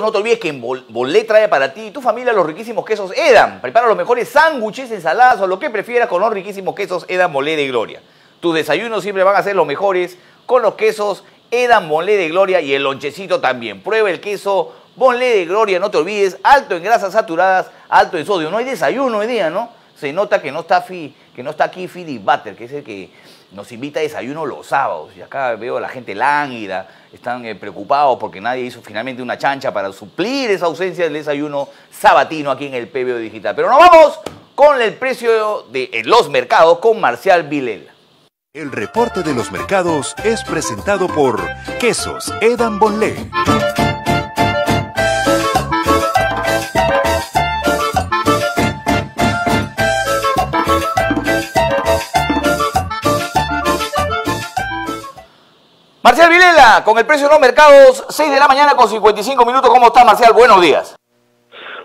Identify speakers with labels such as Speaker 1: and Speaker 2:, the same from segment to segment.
Speaker 1: No te olvides que en Bolé trae para ti y tu familia los riquísimos quesos Edam. Prepara los mejores sándwiches, ensaladas o lo que prefieras con los riquísimos quesos Edam Bolé de Gloria. Tus desayunos siempre van a ser los mejores con los quesos Edam Bolé de Gloria y el lonchecito también. Prueba el queso Bolé de Gloria, no te olvides, alto en grasas saturadas, alto en sodio. No hay desayuno hoy día, ¿no? Se nota que no está, fi, que no está aquí Philly Butter, que es el que nos invita a desayuno los sábados. Y acá veo a la gente lánguida, están eh, preocupados porque nadie hizo finalmente una chancha para suplir esa ausencia del desayuno sabatino aquí en el PBO Digital. Pero nos vamos con el precio de los mercados con Marcial Vilela.
Speaker 2: El reporte de los mercados es presentado por Quesos Edan Bonlé.
Speaker 1: Con el precio de los mercados, 6 de la mañana con 55 minutos. ¿Cómo está, Marcial? Buenos días.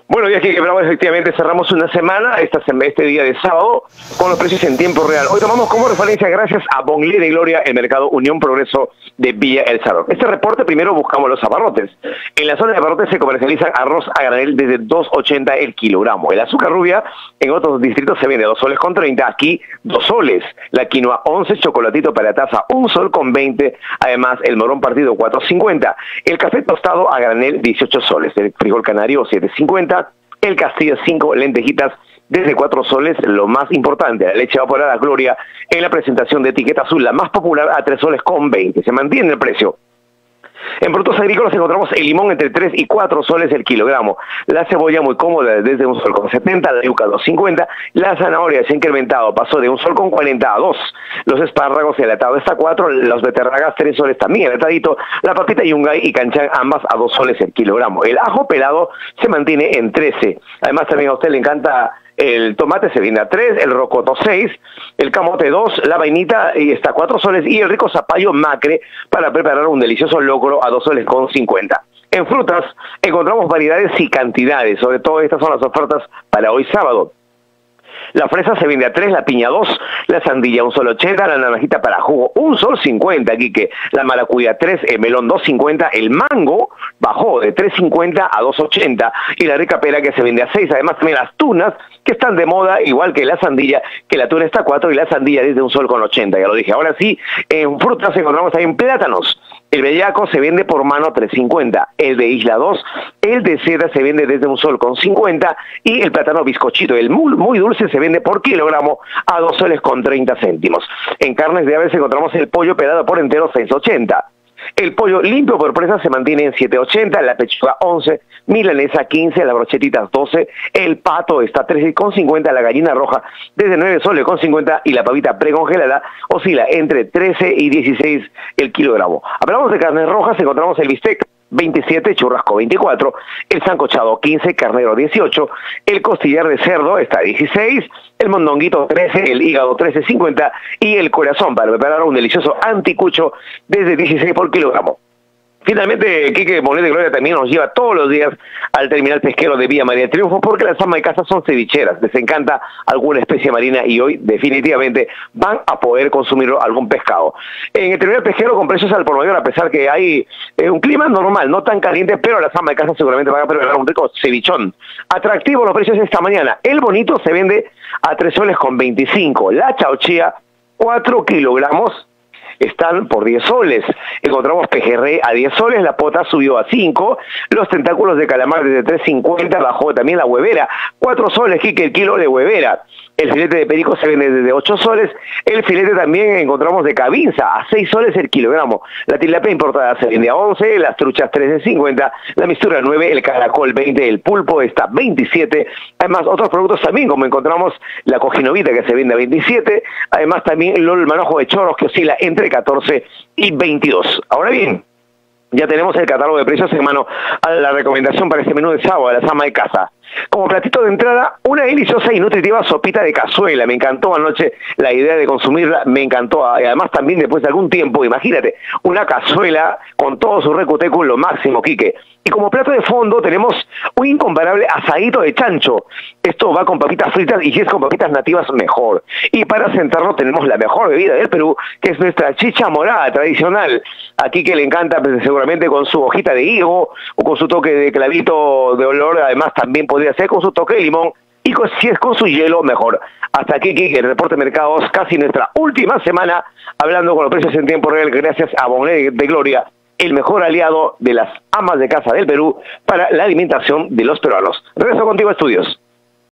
Speaker 3: Buenos días, Kike Bravo. Efectivamente, cerramos una semana, esta, este día de sábado, con los precios en tiempo real. Hoy tomamos como referencia, gracias a Bonlé de Gloria, el mercado Unión Progreso de Villa El Salvador. Este reporte primero buscamos los abarrotes. En la zona de abarrotes se comercializa arroz a granel desde 2.80 el kilogramo. El azúcar rubia en otros distritos se vende 2 soles con 30, aquí 2 soles. La quinoa 11, chocolatito para taza 1 sol con 20, además el morón partido 4.50. El café tostado a granel 18 soles, el frijol canario 7.50 el Castillo 5 lentejitas desde 4 soles, lo más importante, la leche evaporada Gloria en la presentación de etiqueta azul, la más popular a 3 soles con 20, se mantiene el precio. En productos agrícolas encontramos el limón entre 3 y 4 soles el kilogramo, la cebolla muy cómoda desde un sol con 70, la yuca 2.50, la zanahoria se ha incrementado, pasó de un sol con 40 a 2, los espárragos el atado está a 4, los beterragas 3 soles también el la papita yungay y canchán ambas a 2 soles el kilogramo. El ajo pelado se mantiene en 13. Además también a usted le encanta el tomate se vende a 3, el rocoto 6, el camote 2, la vainita y está a 4 soles y el rico zapallo macre para preparar un delicioso locro a 2 soles con 50. En frutas encontramos variedades y cantidades, sobre todo estas son las ofertas para hoy sábado. La fresa se vende a 3, la piña 2, la sandilla un sol 80, la naranjita para jugo un sol 50, que la maracuya 3, el melón 2.50, el mango bajó de 3.50 a 2.80 y la rica pera que se vende a 6, además también las tunas que están de moda, igual que la sandilla, que la tuna está a 4 y la sandilla desde un sol con 80, ya lo dije. Ahora sí, en frutas encontramos también plátanos. El bellaco se vende por mano 3.50, el de Isla 2, el de seda se vende desde un sol con 50 y el plátano bizcochito, el muy, dulce, se vende por kilogramo a 2 soles con 30 céntimos. En carnes de aves encontramos el pollo pelado por entero 6.80. El pollo limpio por presa se mantiene en 7.80, la pechuga 11, milanesa 15, la brochetitas 12, el pato está 13,50, la gallina roja desde 9 soles con 50 y la pavita precongelada oscila entre 13 y 16 el kilogramo. Hablamos de carnes rojas, encontramos el bistec 27, churrasco 24, el sancochado 15, carnero 18, el costillar de cerdo está 16, el mondonguito 13, el hígado 13.50 y el corazón para preparar un delicioso anticucho desde 16 por kilogramo. Finalmente, Quique Monet de Gloria también nos lleva todos los días al terminal pesquero de Vía María Triunfo porque las amas de casa son cevicheras, les encanta alguna especie marina y hoy definitivamente van a poder consumir algún pescado. En el terminal pesquero con precios al por mayor, a pesar que hay eh, un clima normal, no tan caliente, pero las amas de casa seguramente van a preparar un rico cevichón. Atractivo los precios esta mañana. El bonito se vende a 3 soles con 25, la chauchía 4 kilogramos están por 10 soles. Encontramos pejerrey a 10 soles, la pota subió a 5, los tentáculos de calamar desde 3.50 bajó también la huevera, 4 soles, que el kilo de huevera. El filete de perico se vende desde 8 soles. El filete también encontramos de cabinza a 6 soles el kilogramo. La tilapia importada se vende a 11, las truchas 13.50, la mistura 9, el caracol 20, el pulpo está 27. Además, otros productos también, como encontramos la cojinovita que se vende a 27. Además, también el manojo de chorros que oscila entre 14 y 22. Ahora bien, ya tenemos el catálogo de precios en mano a la recomendación para este menú de sábado de la sama de casa. Como platito de entrada, una deliciosa y nutritiva sopita de cazuela. Me encantó anoche la idea de consumirla, me encantó. Además, también después de algún tiempo, imagínate, una cazuela con todo su recuteco, lo máximo, Quique. Y como plato de fondo tenemos un incomparable asadito de chancho. Esto va con papitas fritas y si es con papitas nativas, mejor. Y para sentarnos tenemos la mejor bebida del Perú, que es nuestra chicha morada tradicional. Aquí que le encanta pues, seguramente con su hojita de higo o con su toque de clavito de olor. Además también podría con su toque de limón. Y si es con su hielo, mejor. Hasta aquí, Kike, el reporte de mercados, casi nuestra última semana, hablando con los precios en tiempo real, gracias a Bonet de Gloria el mejor aliado de las amas de casa del Perú para la alimentación de los peruanos. Regreso contigo estudios.